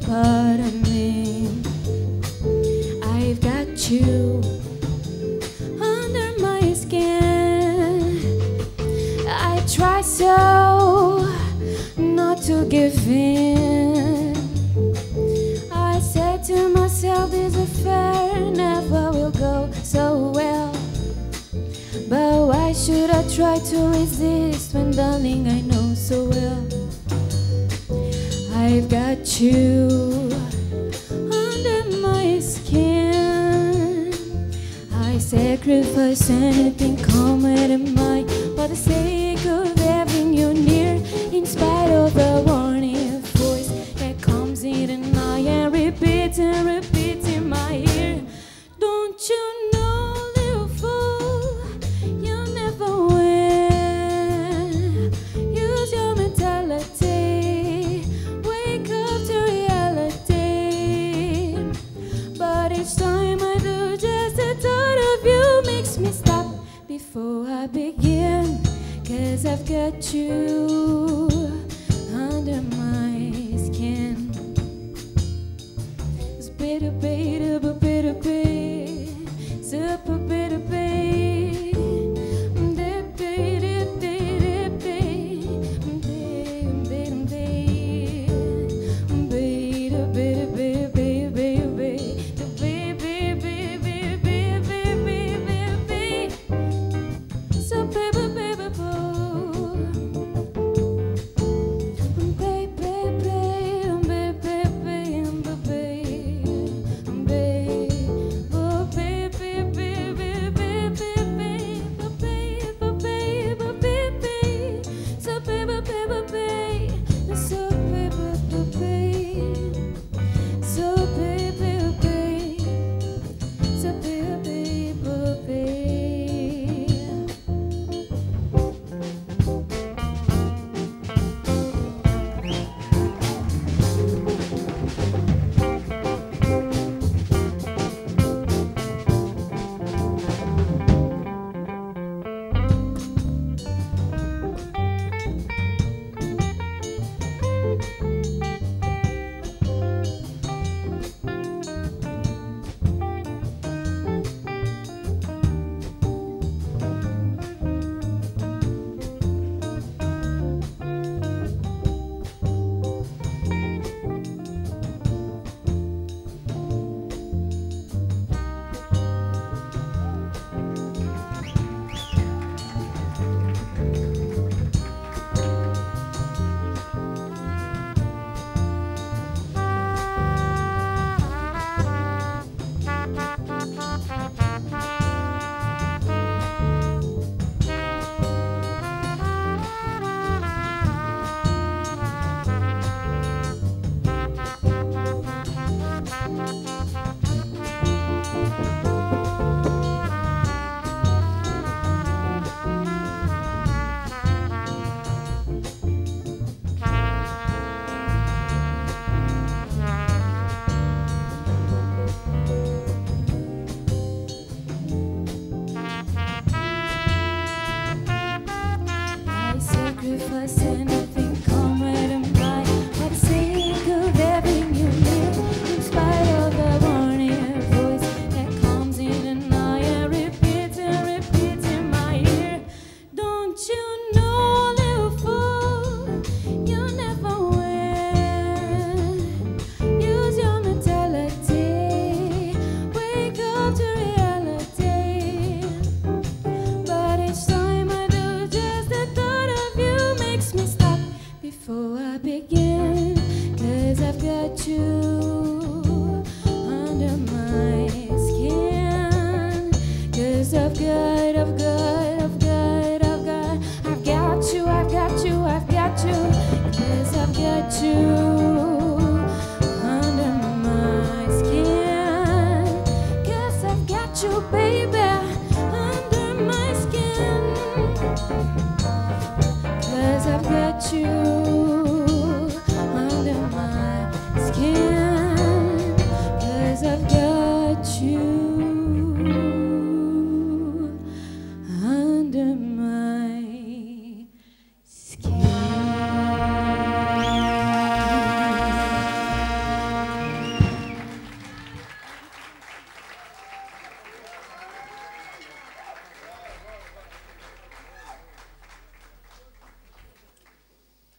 part of me. I've got you under my skin. I try so not to give in. I said to myself, this affair never will go so well. But why should I try to resist when, darling, I know so well? I've got you under my skin. I sacrifice anything common in mind for the sake of having you near, in spite of the world. got you under my skin. It's bitter, bitter. person